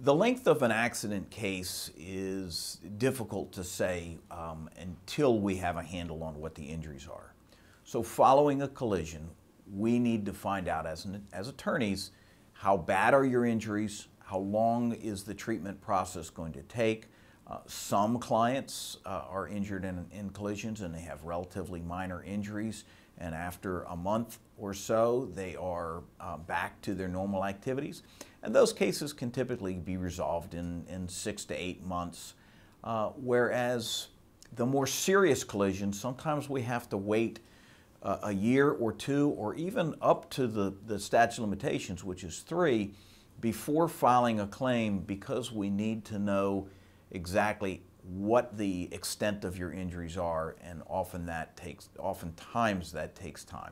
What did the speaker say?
The length of an accident case is difficult to say um, until we have a handle on what the injuries are. So, following a collision, we need to find out as, an, as attorneys how bad are your injuries, how long is the treatment process going to take. Uh, some clients uh, are injured in, in collisions and they have relatively minor injuries, and after a month or so, they are uh, back to their normal activities. And those cases can typically be resolved in, in six to eight months. Uh, whereas the more serious collisions, sometimes we have to wait uh, a year or two, or even up to the, the statute of limitations, which is three, before filing a claim because we need to know exactly what the extent of your injuries are, and often that takes, oftentimes that takes time.